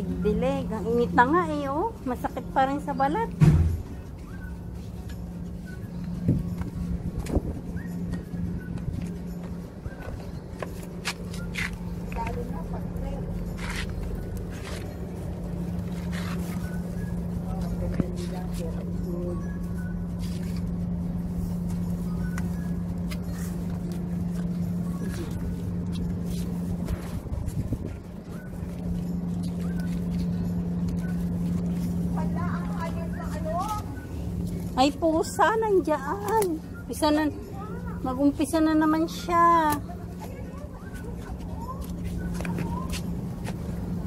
dilig-dilig. Ang init na nga eh, oh. Masakit pa rin sa balat. Ay, pusa, nandyan. Pisa na, mag-umpisa na naman siya.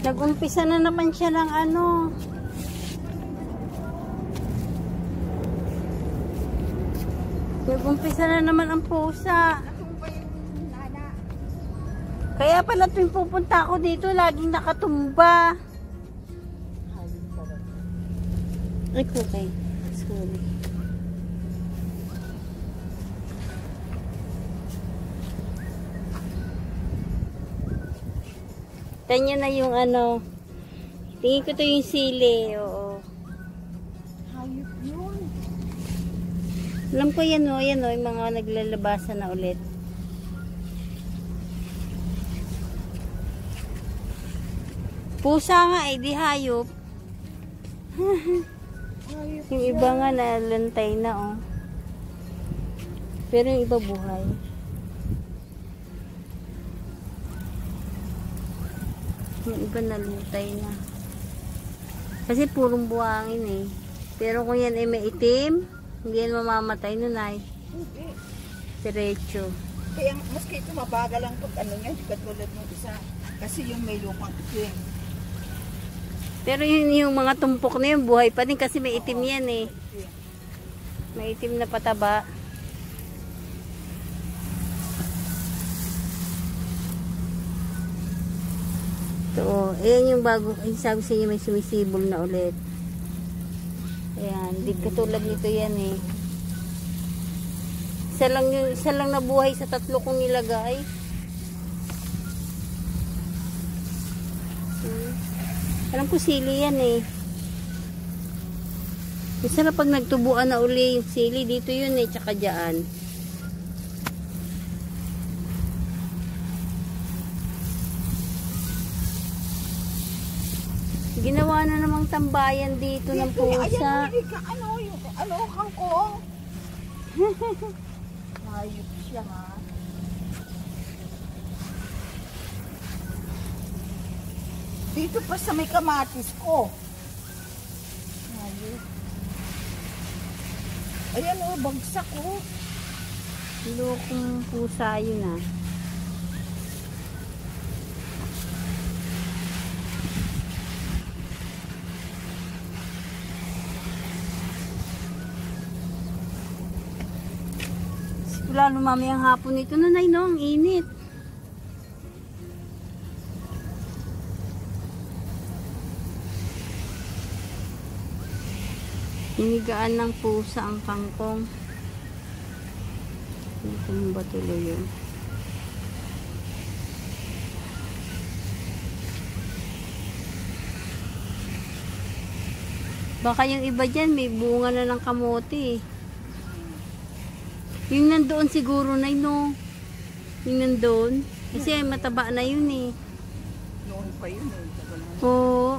Nag-umpisa na naman siya ng ano. Nag-umpisa na naman ang pusa. Kaya pala tuwing pupunta ako dito, laging nakatumba. Ay, okay. Sorry. Kanya na yung ano. Tingin ko to yung sili. Oo. Hayop yun. Alam ko yan o. Yan o. Yung mga naglalabasa na ulit. Pusa nga eh. Di hayop. Hayop. Yung iba nga nalantay na oh. Pero yung iba buhay. Yung iba nalutay na. Kasi purong buhangin eh. Pero kung yan ay may itim, hindi yan mamamatay nun ay. Diretso. Kaya maski ito mabagal lang pag ano yan, di katulad ng isa. Kasi yung may lupang itim. Pero yun yung mga tumpok na yun, buhay pa din kasi may itim yan eh. May itim na pataba. Ito, ayan yung bago, ay sabi sa inyo may sumisibol na ulit. Ayan, di katulad nito yan eh. Isa lang, yung, isa lang nabuhay sa tatlo kong nilagay. Hmm. Alam ko sili yan eh. Isa na pag nagtubuan na uli yung sili, dito yun eh, tsaka dyan. Ginawa na namang tambayan dito ng Ayan, pusa. ka, ano, yung, ano, kangkong. Hayop siya, ha? Dito pa sa may kamatis ko. Hayop. Ayan, oh, bagsak, oh. Lokong pusa yun ah. Wala lumamayang hapon nito nanay no, ang init. Inigaan ng pusa ang kangkong. Ito ba tuloy yun? Baka yung iba dyan, may bunga na ng kamote eh. Yung nandoon siguro na no. Yung nandoon. Kasi mataba na yun eh. Noon pa yun, eh. Oo.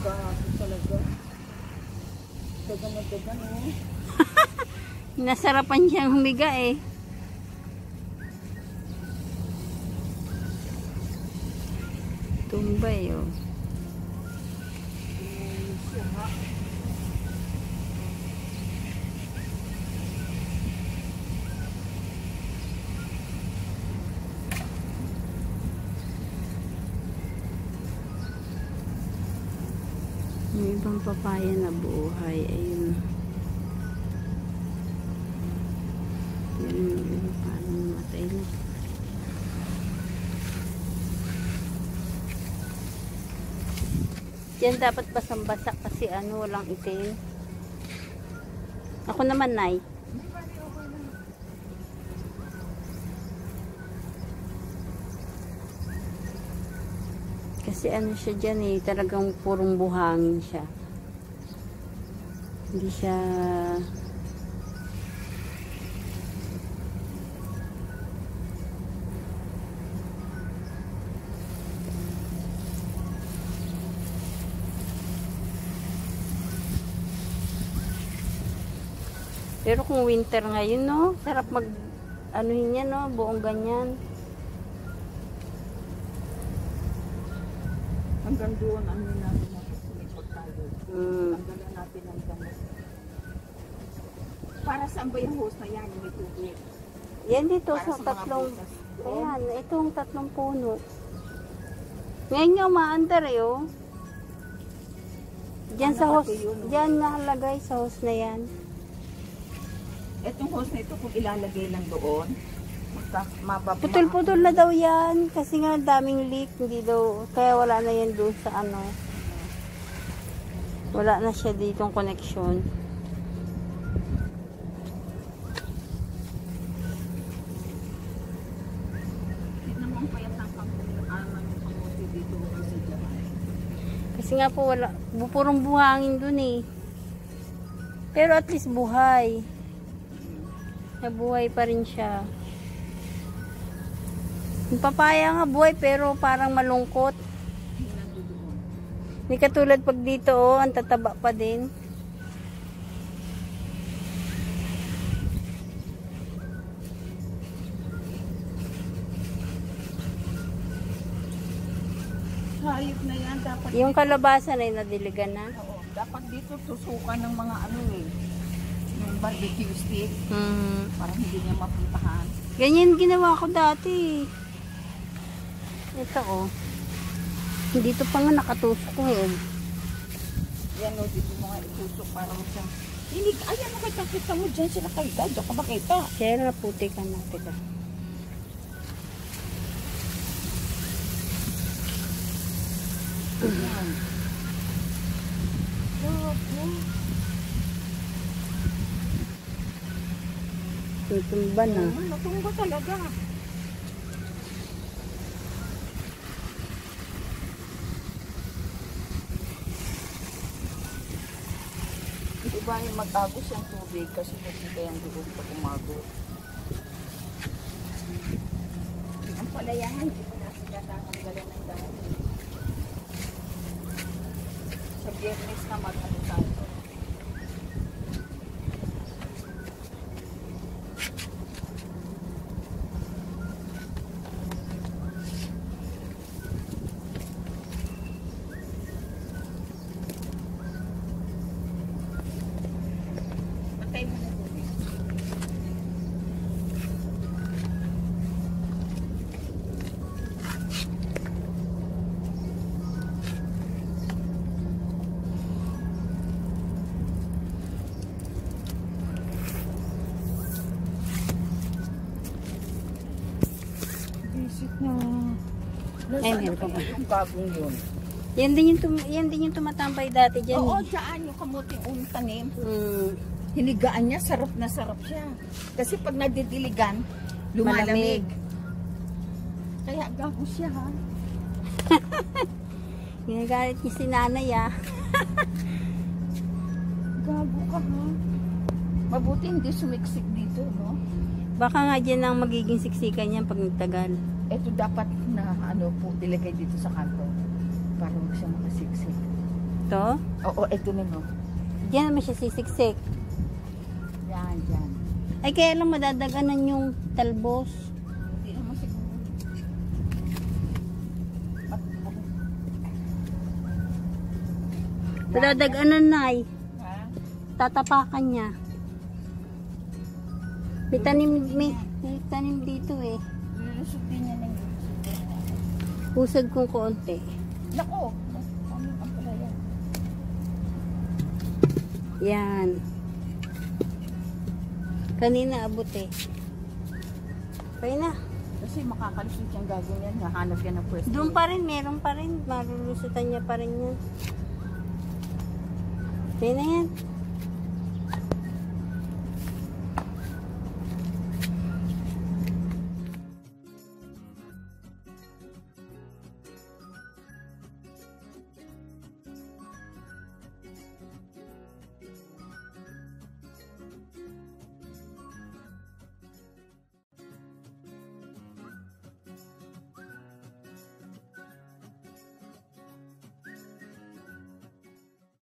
Grabe talaga. Dagan na dagan, oh. Nasarapan siyang humiga eh. Tumbay oh. Yung ibang papaya na buhay. Ayun. Yan yung iba paano matay na. Yan dapat basang-basa kasi ano, walang itim. Ako naman, Nay. Kasi ano siya dyan eh, talagang purong buhangin siya. Hindi siya... Pero kung winter ngayon, no, sarap mag, anuhin yan, no, buong ganyan. Hanggang doon, ano yun natin natin tayo. Mm. Tanggalan natin ang gamot. Para saan ba yung hose na yan? May tubig. Yan dito Para sa sa tatlong, ayan, itong tatlong puno. Ngayon nga umaandar eh, oh. Diyan Ano sa hose, yun, oh? diyan nakalagay sa hose na yan. Etong hose na ito, kung ilalagay lang doon, Putol-putol na daw yan kasi nga daming leak, hindi daw, kaya wala na yan doon sa ano. Wala na siya ditong connection. Dito kasi nga po wala, purong buhangin dun eh. Pero at least buhay. Nabuhay pa rin siya. Yung papaya nga buhay pero parang malungkot. Hindi katulad pag dito oh, ang tataba pa din. Hayop na yan, dapat Yung kalabasan ay nadiligan na. Oo, dapat dito tusukan ng mga ano eh. Yung barbecue stick Hmm. para hindi niya mapuntahan. Ganyan ginawa ko dati. Ito oh. Dito pa nga nakatusok ngayon. Yan o, dito mo nga itusok para mo siyang... Hinig, ayan mo kita, kita mo dyan sila kayo. Diyan ka makita. Share na puti ka natin. ah. Yan. Opo. Tutumba na. Natumba talaga. Di ba yung tubig kasi hindi yan doon pag umago. Ang palayangan, hindi ko na sila tatanggalan ng dahil. Sa biyernes na mag-ano. Visit na. Ay, meron pa ba? Yung bagong yun. Yan din yung, tum- yan din yung tumatambay dati dyan. Oo, eh. dyan yung kamuting unang tanim. Mm. Hinigaan niya, sarap na sarap siya. Kasi pag nadidiligan, lumalamig. Malamig. Kaya gago siya ha. Ginagalit niya si nanay ah. Gago ka ha. Mabuti hindi sumiksik dito, no? Baka nga dyan ang magiging siksikan niyan pag nagtagal. Ito dapat na ano po, ilagay dito sa kanto. Para huwag siya makasiksik. To? Oo, ito na no. Diyan naman siya sisiksik. Yan, yan. Ay kaya lang madadaganan yung talbos. Hindi naman siguro. Madadaganan na. Ha? Tatapakan niya. May tanim, may, may tanim dito eh. Lulusot din niya Pusag kong konti. Nako, yan? Yan. Kanina abot eh. Okay na. Kasi makakalusot yung gagawin yan. Hahanap yan ng pwesto. Doon pa rin, meron pa rin. Marulusutan niya pa rin yan. Okay na yan.